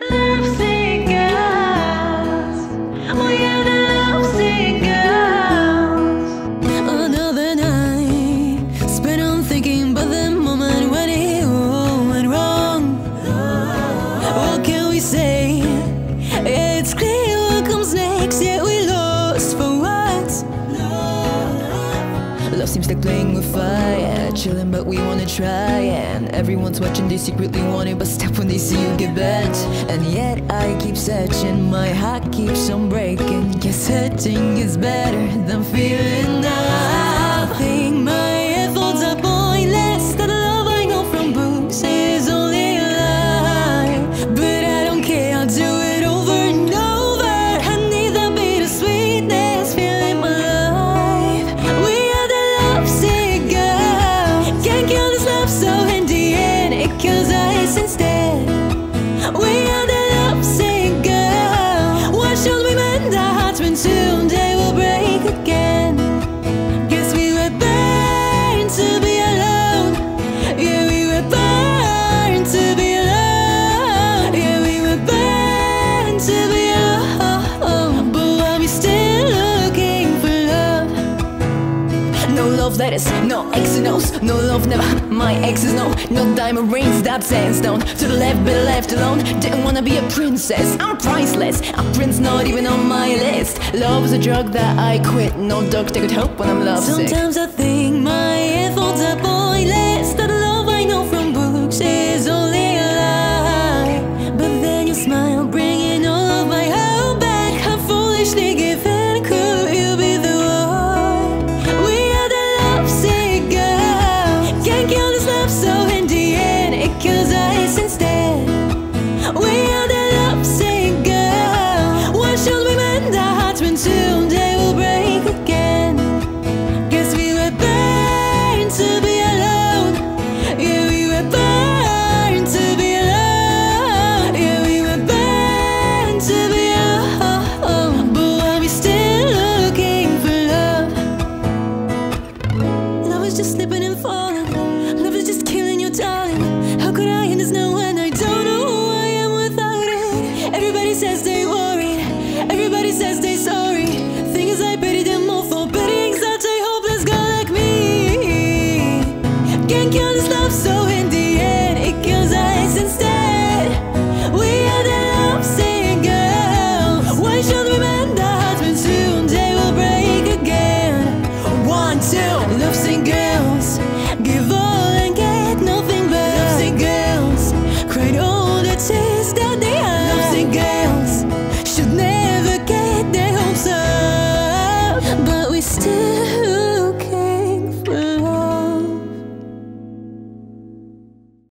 Love seems like playing with fire Chilling but we wanna try And everyone's watching, they secretly want it But step when they see you get bent And yet I keep searching, my heart keeps on breaking Guess hurting is better. of letters No X and O's, no love never. My exes no, no diamond rings That sandstone, to the left, be left alone. Didn't wanna be a princess, I'm priceless. A prince not even on my list. Love's a drug that I quit. No doctor could help when I'm lovesick. Sometimes I think my efforts are slipping and falling. Love is just killing your darling. How could I understand when I don't know who I am without it? Everybody says they worried. Everybody says they. still